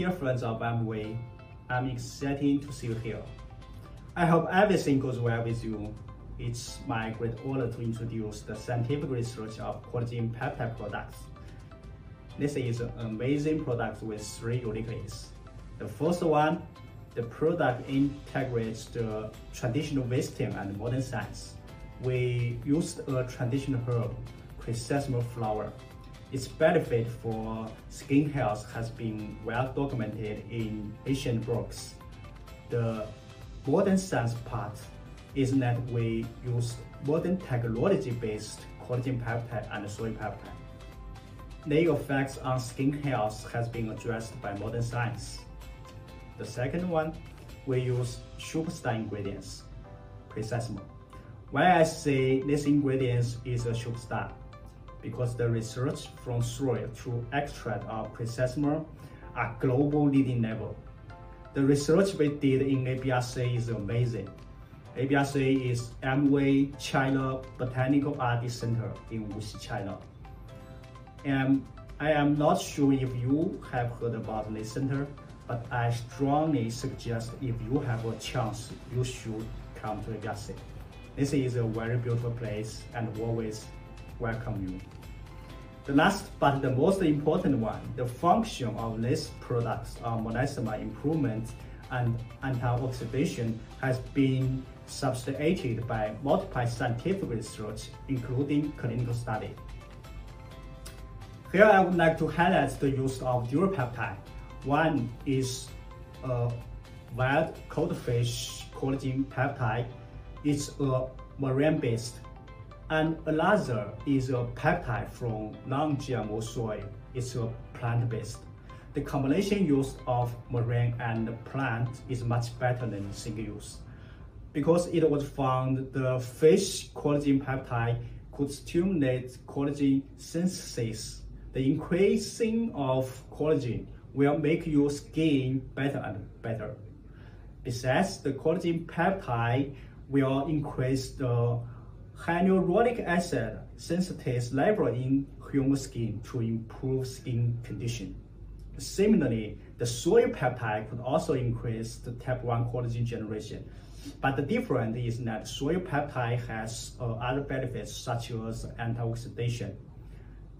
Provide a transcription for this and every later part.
dear friends of Amway, I'm excited to see you here. I hope everything goes well with you. It's my great honor to introduce the scientific research of collagen peptide products. This is an amazing product with three uniqueness. The first one, the product integrates the traditional wisdom and modern science. We used a traditional herb, chrysanthemum flower. Its benefit for skin health has been well documented in ancient books. The modern science part is that we use modern technology-based collagen peptide and soy peptide. The effects on skin health has been addressed by modern science. The second one, we use superstar ingredients, precisely. Why I say this ingredient is a superstar? Because the research from soil to extract of chrysanthemum are global leading level. The research we did in ABRC is amazing. ABRC is Amway China Botanical Arts Center in Wuxi, China. And I am not sure if you have heard about this center, but I strongly suggest if you have a chance, you should come to Agassi. This is a very beautiful place and always welcome you. The last but the most important one, the function of these products on melasma improvement and anti-oxidation has been substantiated by multiple scientific research, including clinical study. Here I would like to highlight the use of dual peptide one is a wild caught fish collagen peptide. It's a marine-based. And another is a peptide from non-GMO soy. It's a plant-based. The combination use of marine and plant is much better than single use. Because it was found the fish collagen peptide could stimulate collagen synthesis. The increasing of collagen will make your skin better and better. Besides, the collagen peptide will increase the hyaluronic acid synthesis level in human skin to improve skin condition. Similarly, the soy peptide could also increase the type 1 collagen generation. But the difference is that soy peptide has uh, other benefits such as antioxidation.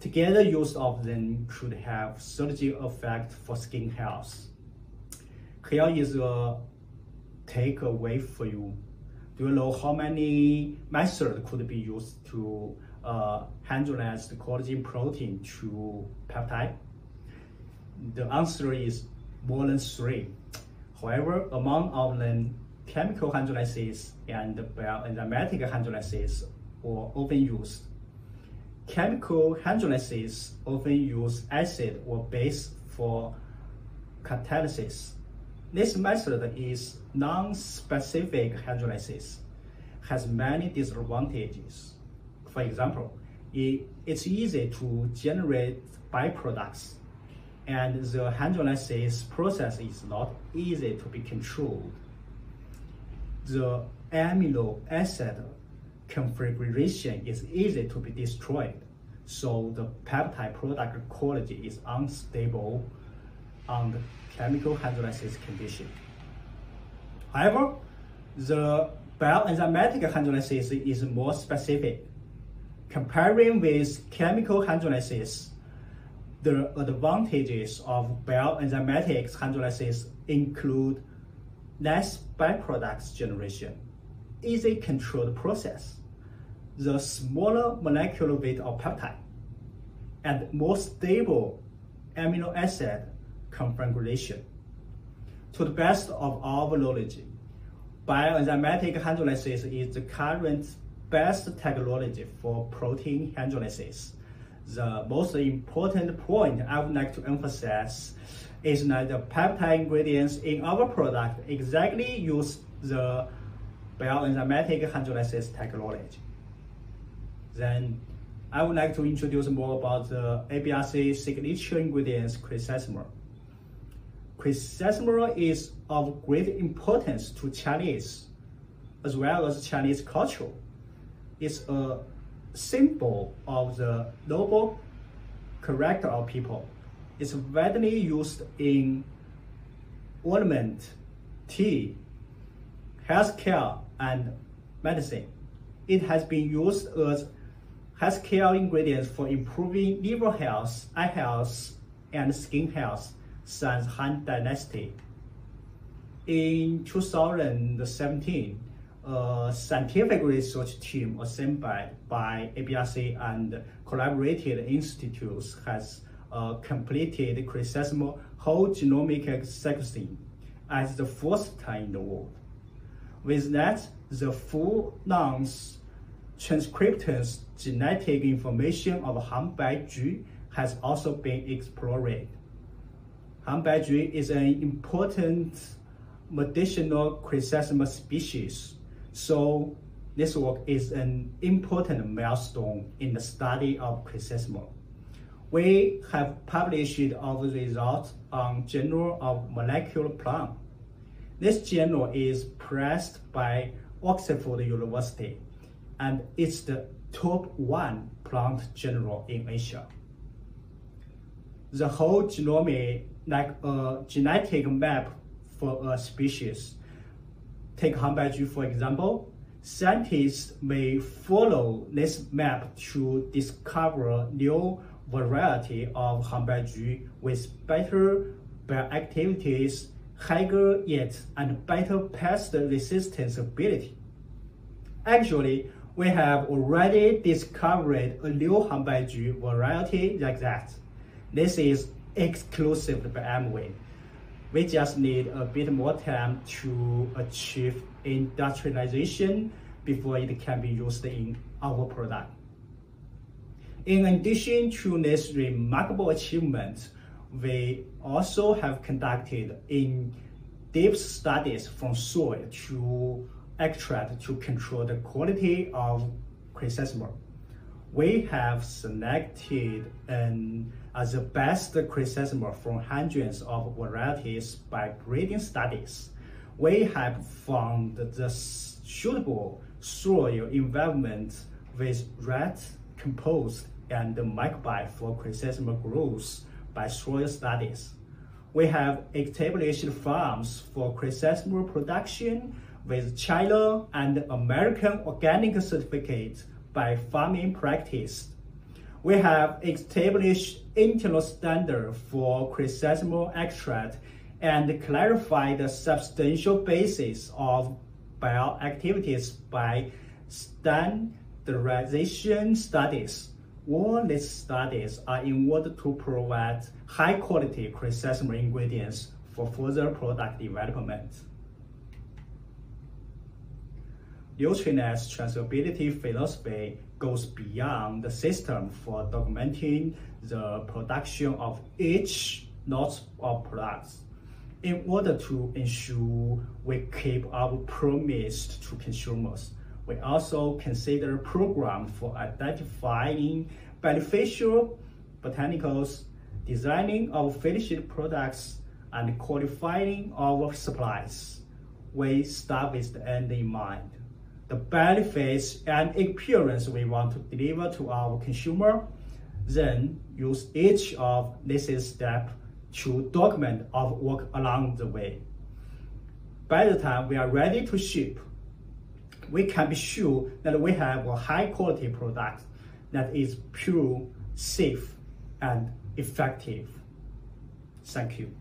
Together, use of them could have synergy effect for skin health. Here is a takeaway for you. Do you know how many methods could be used to uh, hydrolyze the collagen protein to peptide? The answer is more than three. However, among of them, chemical hydrolysis and bioenzymatic hydrolysis are often used. Chemical hydrolysis often use acid or base for catalysis. This method is non-specific hydrolysis, has many disadvantages. For example, it, it's easy to generate byproducts, and the hydrolysis process is not easy to be controlled. The amino acid configuration is easy to be destroyed. So the peptide product quality is unstable on the chemical hydrolysis condition. However, the bioenzymatic hydrolysis is more specific. Comparing with chemical hydrolysis, the advantages of bioenzymatic hydrolysis include less byproducts generation, easy controlled process, the smaller molecular weight of peptide, and more stable amino acid configuration. To the best of our knowledge, bioenzymatic hydrolysis is the current best technology for protein hydrolysis. The most important point I would like to emphasize is that the peptide ingredients in our product exactly use the bioenzymatic hydrolysis technology. Then I would like to introduce more about the ABRC signature ingredients chrysanthemum. Chrysanthemum is of great importance to Chinese as well as Chinese culture. It's a symbol of the noble character of people. It's widely used in ornament, tea, healthcare, and medicine. It has been used as healthcare ingredients for improving liver health, eye health, and skin health since Han Dynasty. In 2017, a scientific research team assembled by ABRC and collaborated institutes has uh, completed chrysanthemum whole genomic sequencing as the first time in the world. With that, the full nonce transcriptance genetic information of Han Baiju has also been explored. Han Baiju is an important medicinal chrysanthemum species so this work is an important milestone in the study of chrysanthemum. We have published our results on Journal of Molecular Plant. This journal is pressed by Oxford University and it's the top one plant journal in Asia. The whole genome like a genetic map for a species Take Han for example, scientists may follow this map to discover new variety of Han with better bioactivities, higher yield, and better pest resistance ability. Actually, we have already discovered a new Han variety like that. This is exclusive by Amway we just need a bit more time to achieve industrialization before it can be used in our product. In addition to this remarkable achievement, we also have conducted in-depth studies from soil to extract to control the quality of chrysanthemum. We have selected an as the best chrysanthemum from hundreds of varieties by breeding studies. We have found the suitable soil environment with rat compost and microbiome for chrysanthemum growth by soil studies. We have established farms for chrysanthemum production with China and American organic certificate by farming practice we have established internal standard for chrysanthemum extract and clarified the substantial basis of bioactivities by standardization studies. All these studies are in order to provide high quality chrysanthemum ingredients for further product development. Nutrilite's traceability philosophy goes beyond the system for documenting the production of each lot of products. In order to ensure we keep our promise to consumers, we also consider program for identifying beneficial botanicals, designing our finished products, and qualifying our supplies. We start with the end in mind the benefits and experience we want to deliver to our consumer, then use each of these steps to document our work along the way. By the time we are ready to ship, we can be sure that we have a high quality product that is pure, safe, and effective. Thank you.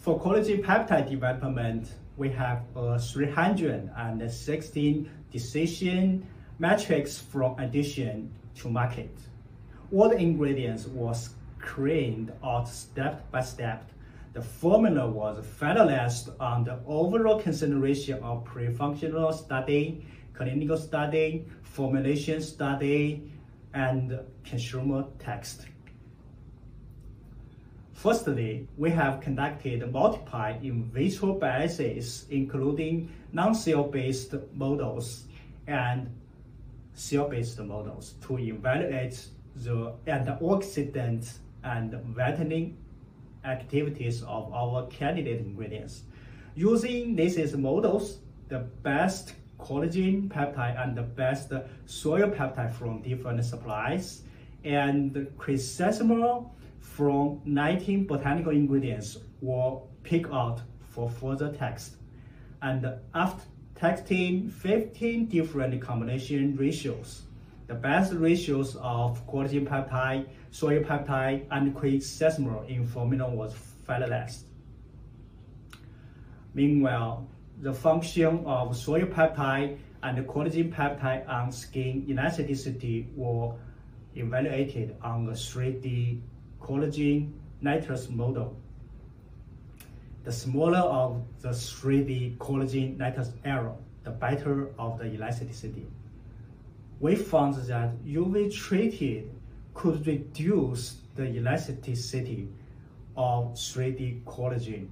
For collagen peptide development, we have a 316 decision metrics from addition to market. All the ingredients was screened out step by step. The formula was finalized on the overall consideration of pre-functional study, clinical study, formulation study, and consumer text. Firstly, we have conducted multiple in vitro bioassays, including non-cell-based models and cell-based models to evaluate the antioxidant and vitamin activities of our candidate ingredients. Using these models, the best collagen peptide and the best soy peptide from different supplies, and chrysanthemum from 19 botanical ingredients were picked out for further test. And after testing 15 different combination ratios, the best ratios of collagen peptide, soy peptide, and quick in formula was finalized. Meanwhile, the function of soy peptide and collagen peptide on skin elasticity were evaluated on a 3D collagen nitrous model. The smaller of the 3D collagen nitrous error, the better of the elasticity. We found that UV treated could reduce the elasticity of 3D collagen.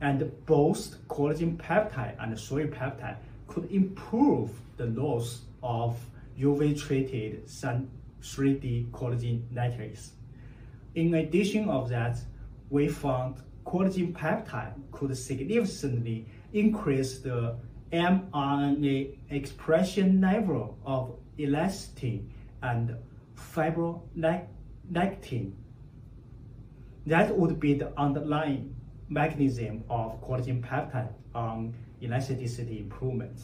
And both collagen peptide and soy peptide could improve the loss of UV treated 3D collagen nitrates. In addition of that, we found collagen peptide could significantly increase the mRNA expression level of elastin and fibronectin. That would be the underlying mechanism of collagen peptide on elasticity improvement.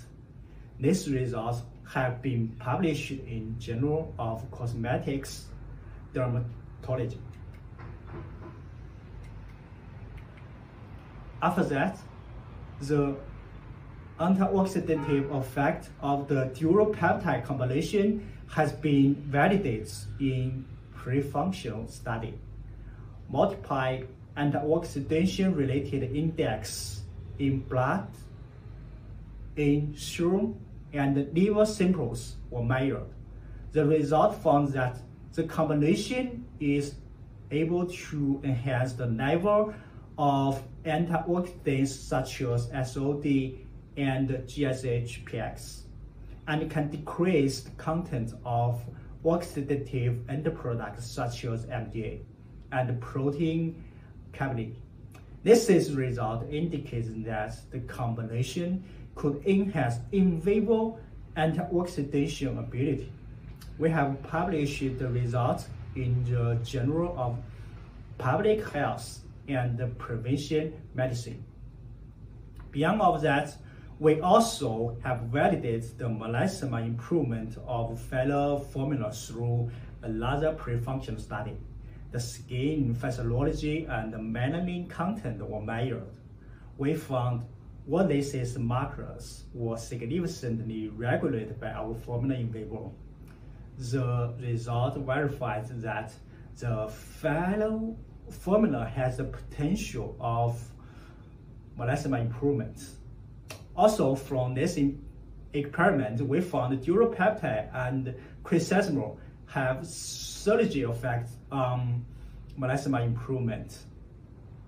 These results have been published in Journal of Cosmetics Dermatology. After that, the antioxidative effect of the dual peptide combination has been validated in pre-functional study. Multiply antioxidation related index in blood, in serum, and liver samples were measured. The result found that the combination is able to enhance the level of antioxidants such as SOD and GSH-PX and can decrease the content of oxidative end products such as MDA and protein cavity. This is result indicates that the combination could enhance in vivo antioxidation ability. We have published the results in the Journal of Public Health and Prevention Medicine. Beyond all that, we also have validated the melasma improvement of fellow formula through another pre-functional study. The skin physiology and the melanin content were measured. We found what this is markers were significantly regulated by our formula in vivo. The result verifies that the fellow formula has the potential of melasma improvement. Also, from this experiment, we found dual peptide and chrysanthemum have synergy effects on melasma improvement.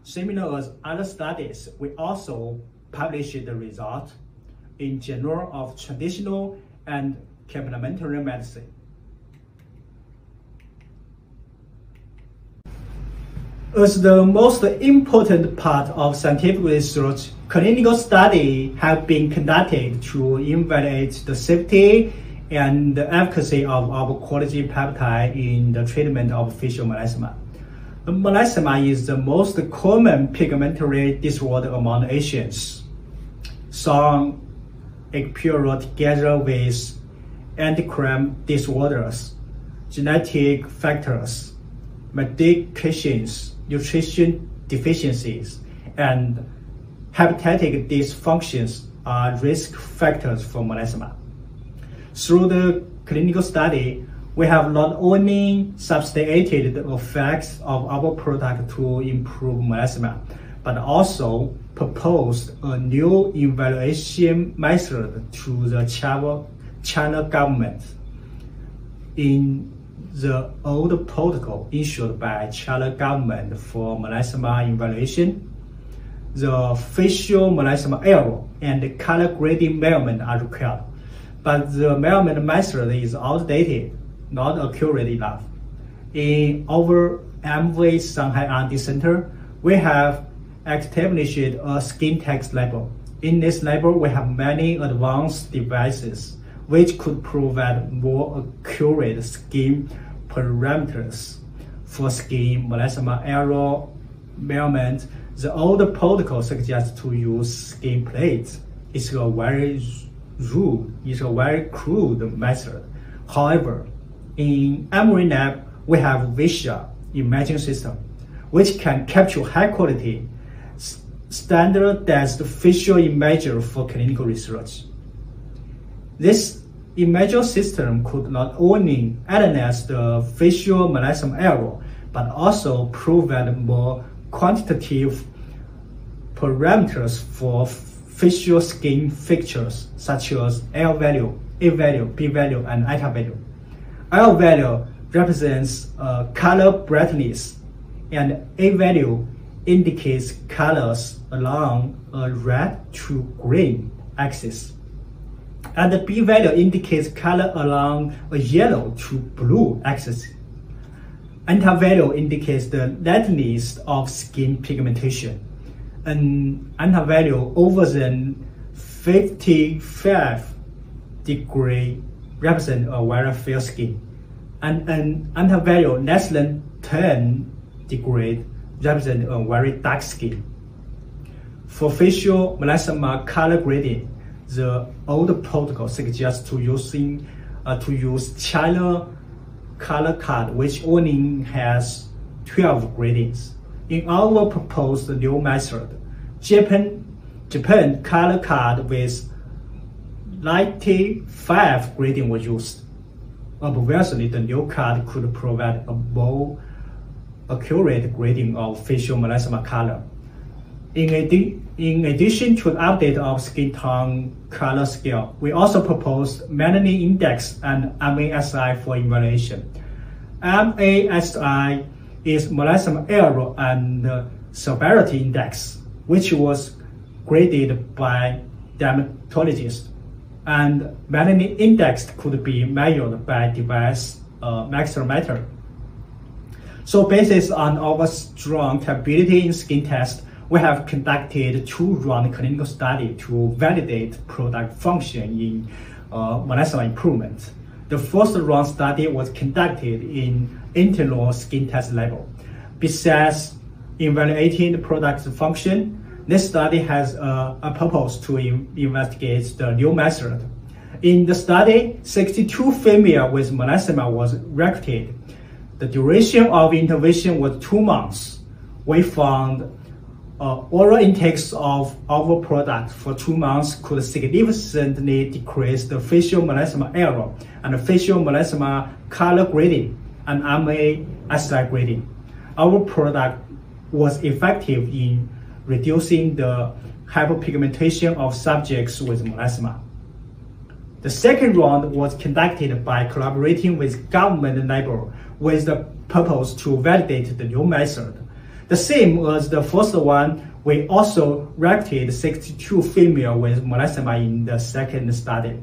Similar as other studies, we also published the result in Journal of Traditional and Complementary Medicine. As the most important part of scientific research, clinical studies have been conducted to evaluate the safety and the efficacy of our collagen peptide in the treatment of facial melasma. Melasma is the most common pigmentary disorder among Asians. Some occur together with endocrine disorders, genetic factors, medications, nutrition deficiencies, and hepatic dysfunctions are risk factors for melasma. Through the clinical study, we have not only substantiated the effects of our product to improve melasma, but also proposed a new evaluation method to the China government. In the old protocol issued by China government for melasma evaluation, the facial melasma error and color grading measurement are required, but the measurement method is outdated, not accurate enough. In our Amway Shanghai R&D Center, we have established a skin text label. In this label, we have many advanced devices which could provide more accurate skin parameters. for skin melasma error measurement, the old protocol suggests to use skin plates. It's a very rude, it's a very crude method. However, in EmeryLab, we have VISIA imaging system, which can capture high quality, standardized facial imagery for clinical research. This imager system could not only analyze the facial melasma error, but also provide more quantitative parameters for facial skin features such as L value, A value, B value, and ITA value. L value represents uh, color brightness, and A value indicates colors along a red to green axis. And the B value indicates color along a yellow to blue axis. ITA value indicates the lightness of skin pigmentation. And ITA value over than 55 degree represent a very fair skin. And an ITA value less than 10 degree represent a very dark skin. For facial melasma color grading, the old protocol suggests to using uh, to use China color card, which only has 12 gradings. In our proposed new method, Japan, Japan color card with 95 grading was used. Obviously, the new card could provide a more accurate grading of facial melasma color. In, adi in addition to update of skin tone color scale, we also proposed melanin index and MASI for evaluation. MASI is melasma error and severity index, which was graded by dermatologists. And melanin index could be measured by device uh, method. So based on our strong capability in skin test, we have conducted two-round clinical study to validate product function in uh, melasma improvement. The first round study was conducted in internal skin test level. Besides evaluating the product's function, this study has a, a purpose to investigate the new method. In the study, 62 female with melasma was recruited. The duration of intervention was two months. We found uh, oral intakes of our product for two months could significantly decrease the facial melasma error and facial melasma color grading and MA MASI grading. Our product was effective in reducing the hyperpigmentation of subjects with melasma. The second round was conducted by collaborating with government neighbor with the purpose to validate the new method the same as the first one, we also recruited 62 female with melasma in the second study.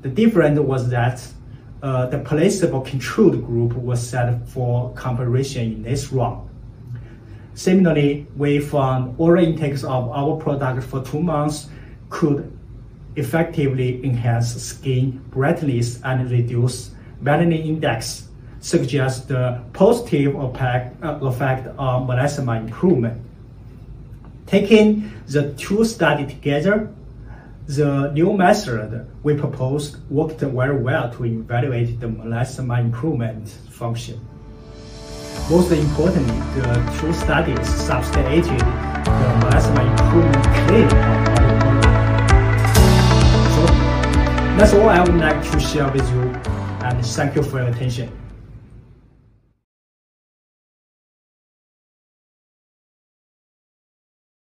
The difference was that uh, the placebo controlled group was set for comparison in this round. Similarly, we found oral intakes of our product for two months could effectively enhance skin brightness and reduce melanin index suggest the positive effect, uh, effect on melasma improvement. Taking the two studies together, the new method we proposed worked very well to evaluate the melasma improvement function. Most importantly, the two studies substantiated the melasma improvement claim of. So that's all I would like to share with you and thank you for your attention.